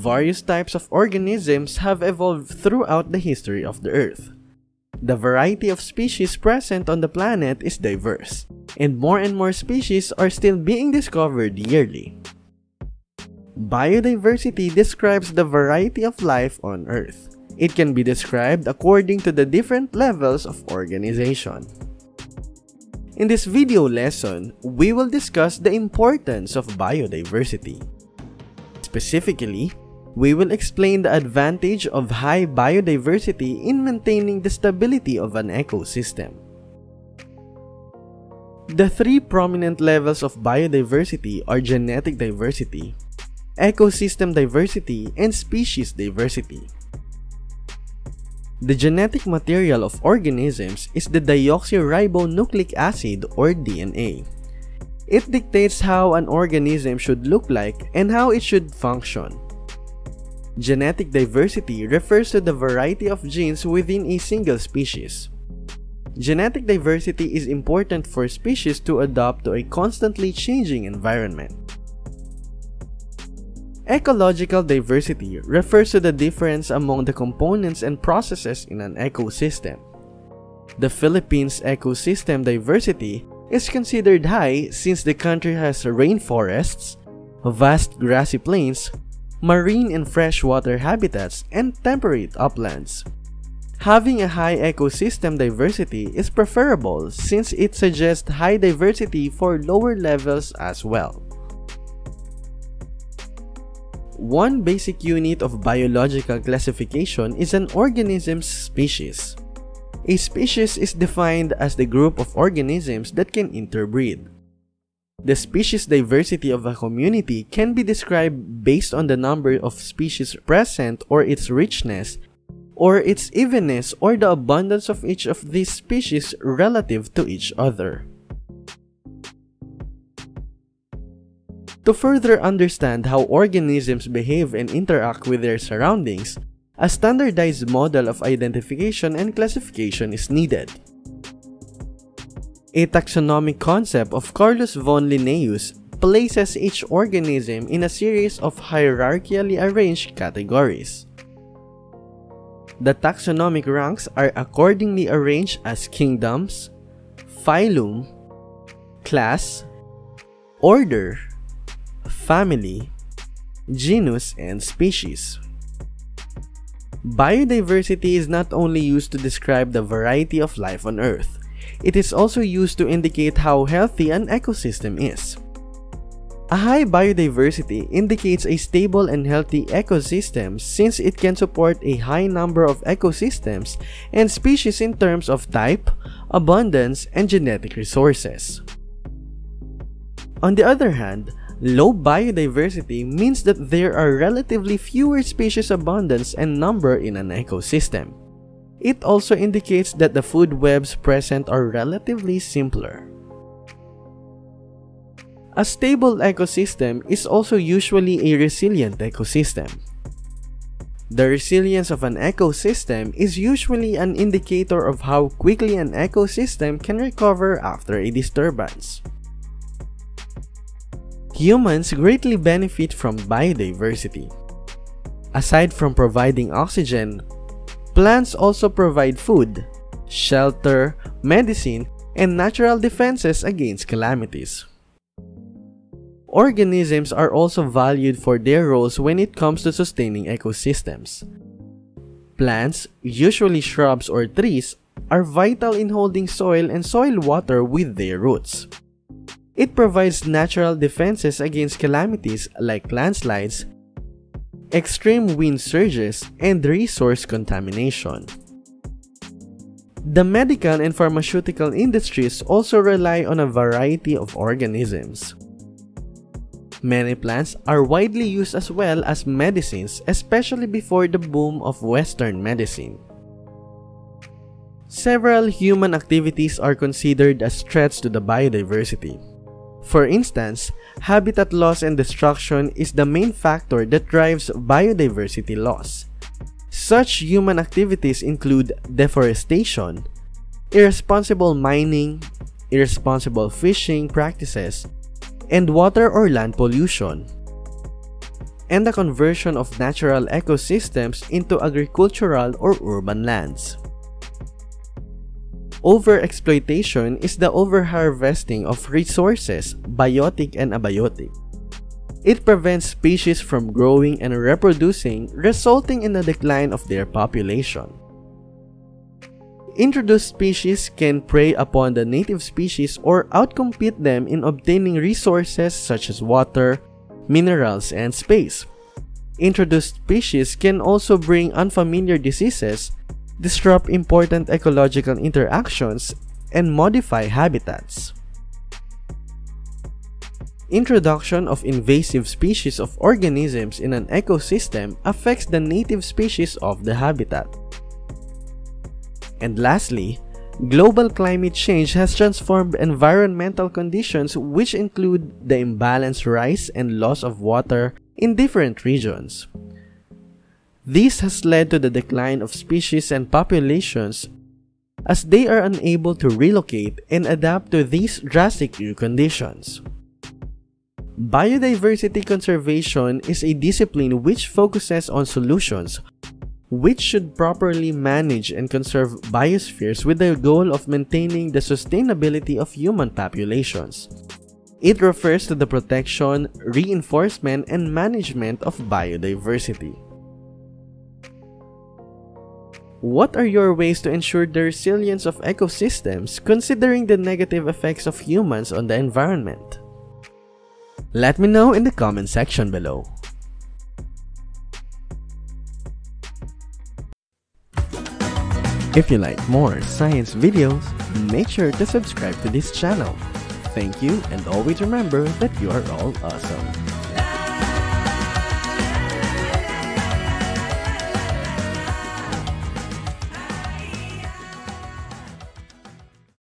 various types of organisms have evolved throughout the history of the Earth. The variety of species present on the planet is diverse, and more and more species are still being discovered yearly. Biodiversity describes the variety of life on Earth. It can be described according to the different levels of organization. In this video lesson, we will discuss the importance of biodiversity. Specifically, we will explain the advantage of high biodiversity in maintaining the stability of an ecosystem. The three prominent levels of biodiversity are genetic diversity, ecosystem diversity, and species diversity. The genetic material of organisms is the deoxyribonucleic acid or DNA. It dictates how an organism should look like and how it should function. Genetic diversity refers to the variety of genes within a single species. Genetic diversity is important for species to adapt to a constantly changing environment. Ecological diversity refers to the difference among the components and processes in an ecosystem. The Philippines' ecosystem diversity is considered high since the country has rainforests, vast grassy plains, marine and freshwater habitats, and temperate uplands. Having a high ecosystem diversity is preferable since it suggests high diversity for lower levels as well. One basic unit of biological classification is an organism's species. A species is defined as the group of organisms that can interbreed. The species diversity of a community can be described based on the number of species present or its richness, or its evenness or the abundance of each of these species relative to each other. To further understand how organisms behave and interact with their surroundings, a standardized model of identification and classification is needed. A taxonomic concept of Carlos von Linnaeus places each organism in a series of hierarchically arranged categories. The taxonomic ranks are accordingly arranged as kingdoms, phylum, class, order, family, genus, and species. Biodiversity is not only used to describe the variety of life on Earth, it is also used to indicate how healthy an ecosystem is. A high biodiversity indicates a stable and healthy ecosystem since it can support a high number of ecosystems and species in terms of type, abundance, and genetic resources. On the other hand, low biodiversity means that there are relatively fewer species abundance and number in an ecosystem. It also indicates that the food webs present are relatively simpler. A stable ecosystem is also usually a resilient ecosystem. The resilience of an ecosystem is usually an indicator of how quickly an ecosystem can recover after a disturbance. Humans greatly benefit from biodiversity. Aside from providing oxygen, Plants also provide food, shelter, medicine, and natural defenses against calamities. Organisms are also valued for their roles when it comes to sustaining ecosystems. Plants, usually shrubs or trees, are vital in holding soil and soil water with their roots. It provides natural defenses against calamities like landslides, extreme wind surges, and resource contamination. The medical and pharmaceutical industries also rely on a variety of organisms. Many plants are widely used as well as medicines, especially before the boom of Western medicine. Several human activities are considered as threats to the biodiversity. For instance, habitat loss and destruction is the main factor that drives biodiversity loss. Such human activities include deforestation, irresponsible mining, irresponsible fishing practices, and water or land pollution. and the conversion of natural ecosystems into agricultural or urban lands. Overexploitation is the overharvesting of resources, biotic and abiotic. It prevents species from growing and reproducing, resulting in a decline of their population. Introduced species can prey upon the native species or outcompete them in obtaining resources such as water, minerals, and space. Introduced species can also bring unfamiliar diseases, disrupt important ecological interactions, and modify habitats. Introduction of invasive species of organisms in an ecosystem affects the native species of the habitat. And lastly, global climate change has transformed environmental conditions which include the imbalanced rise and loss of water in different regions. This has led to the decline of species and populations as they are unable to relocate and adapt to these drastic new conditions. Biodiversity conservation is a discipline which focuses on solutions which should properly manage and conserve biospheres with the goal of maintaining the sustainability of human populations. It refers to the protection, reinforcement, and management of biodiversity. What are your ways to ensure the resilience of ecosystems considering the negative effects of humans on the environment? Let me know in the comment section below. If you like more science videos, make sure to subscribe to this channel. Thank you and always remember that you are all awesome.